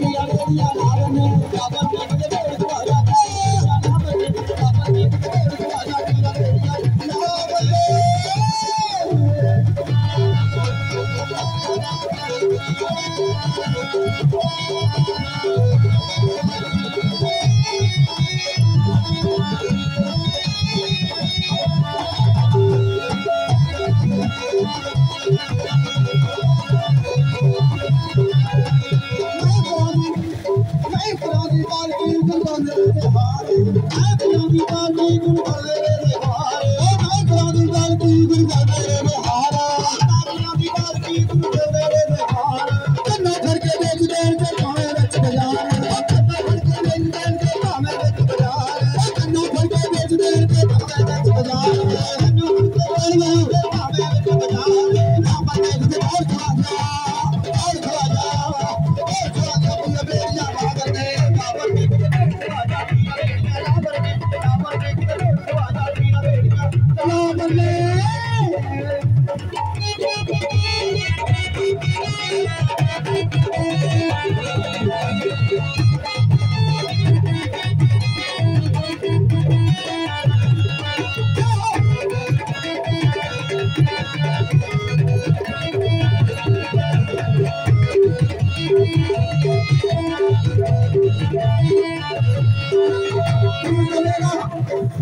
दिया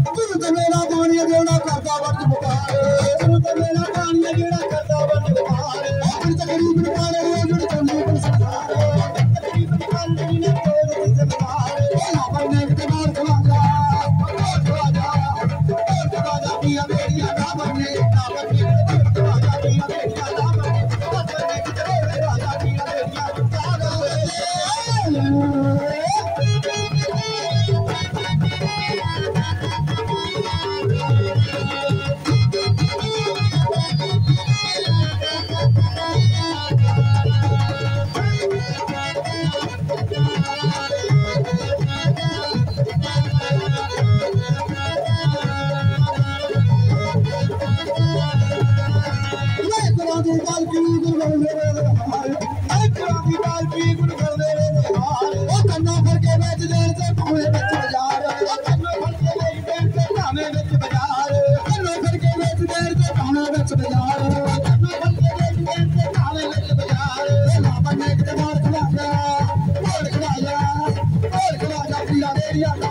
ಗುರು ತಮೇಲ ದಾನಿಯ ದೇವನ ਅੱਖਾਂ ਦੀ ਗੱਲ ਕੀ ਗੁਰੂ ਕਰਦੇ ਵੇ ਹਾਰੇ। ਅੱਖਾਂ ਦੀ ਗੱਲ ਕੀ ਗੁਰੂ ਕਰਦੇ ਵੇ ਹਾਰੇ। ਉਹ ਕੰਨਾਂ ਫੜ ਕੇ ਵੇਚ ਦੇਣ ਤੇ ਭਾਵੇਂ ਵਿੱਚ ਬਾਜ਼ਾਰ। ਉਹ ਕੰਨਾਂ ਫੜ ਕੇ ਵੇਚ ਦੇਣ ਤੇ ਭਾਵੇਂ ਵਿੱਚ ਬਾਜ਼ਾਰ। ਕੰਨਾਂ ਫੜ ਕੇ ਵੇਚ ਦੇਣ ਤੇ ਭਾਵੇਂ ਵਿੱਚ ਬਾਜ਼ਾਰ। ਕੰਨਾਂ ਫੜ ਕੇ ਵੇਚ ਦੇਣ ਤੇ ਭਾਵੇਂ ਵਿੱਚ ਬਾਜ਼ਾਰ। ਇਹ ਨਾ ਬੰਨੇ ਕਿਤੇ ਮਾਰ ਖੜਾ ਗਿਆ ਮਾਰ ਖੜਾ ਗਿਆ ਮਾਰ ਖੜਾ ਗਿਆ ਪੀਲਾ ਮੇਰੀਆ ਨਾ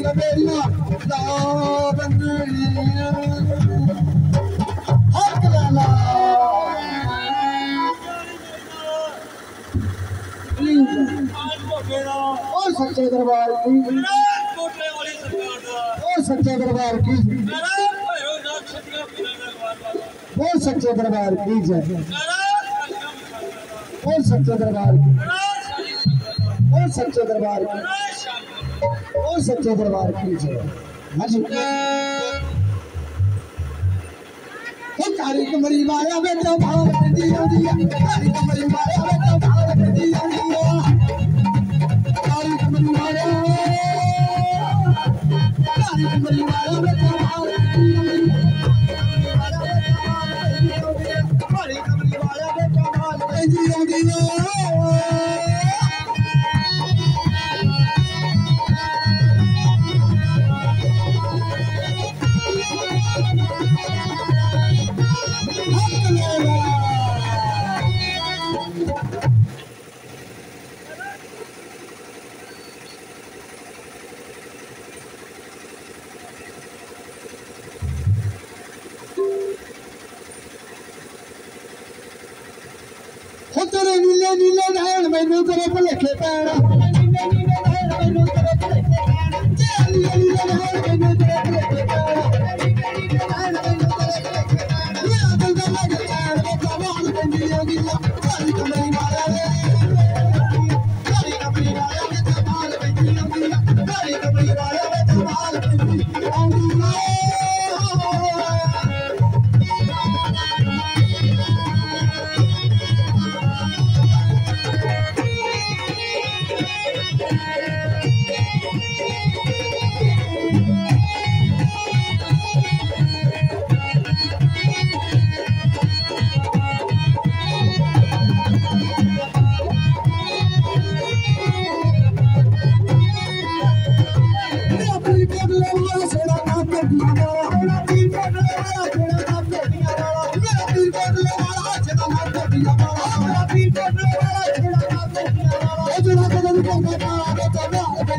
ਸਾਡੀਆਂ ਮਸਾਲਾ ਉਹ ਸੱਚੇ ਦਰਬਾਰ ਕੀ ਮੇਰਾ ਸਾਡੀ ਸੰਗਤ ਉਹ ਸੱਚੇ ਦਰਬਾਰ ਕੀ ਮੇਰਾ ਸ਼ਾਨ ਉਹ ਸੱਚੇ ਦਰਬਾਰ ਕੀ और सच्चे दरबार की जय। हाँ कमरी माया बेटा तो भाव दिया दिया कमरी माया में तो भाव दिया दिया कमरी माया कमरी माया में तो भाव दिया दिया कमरी माया में भाव दिया दिया Thank you.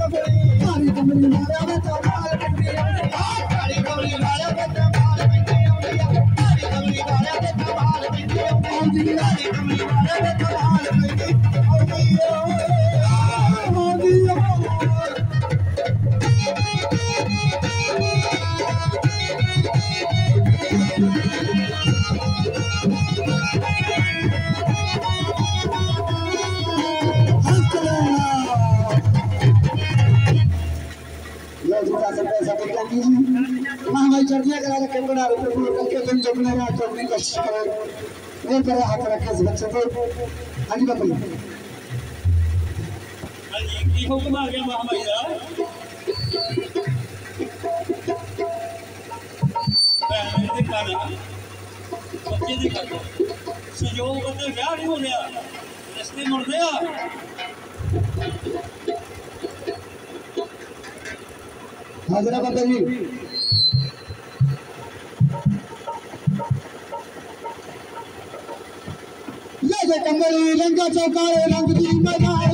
तारी जमी मदाल ना हमारी चढ़ने करा रखे बड़ा रखे तुम चढ़ने का चढ़ने का कोशिश करा। नहीं करा हाथ रखे इस बच्चे को। आगे बताइए ये हुक्म आ गया महामारी ਬੱਚੇ ਦੇ ਘਰ ਸਹਿਯੋਗ ਬੰਦਾ ਵਿਆਹ ਨਹੀਂ ਹੋ ਰਿਹਾ ਰਸਤੇ ਮੁੜਦੇ ਆ हाजरा बताइए ये जो कंबल लंका चौकारे रंग दी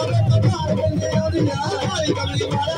I'm going to be able to don't going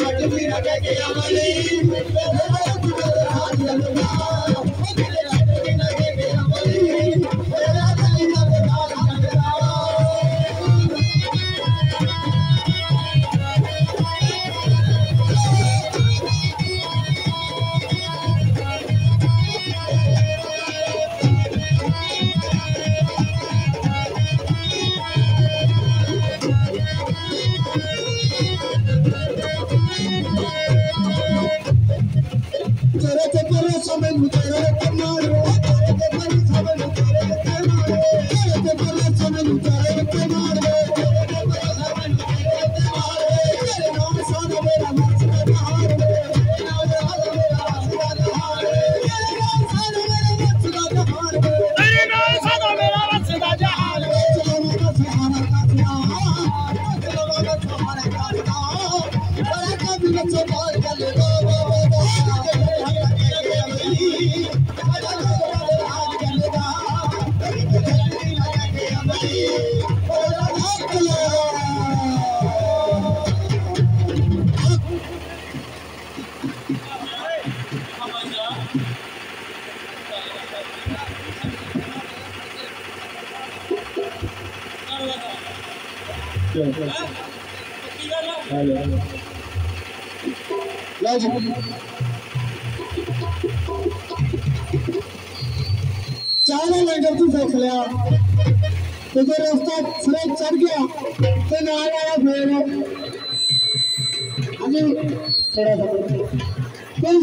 I'm Jagya Mali, Mere Mere Mere We're not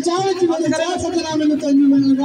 चाहित चार ਤੈਨੂੰ मिल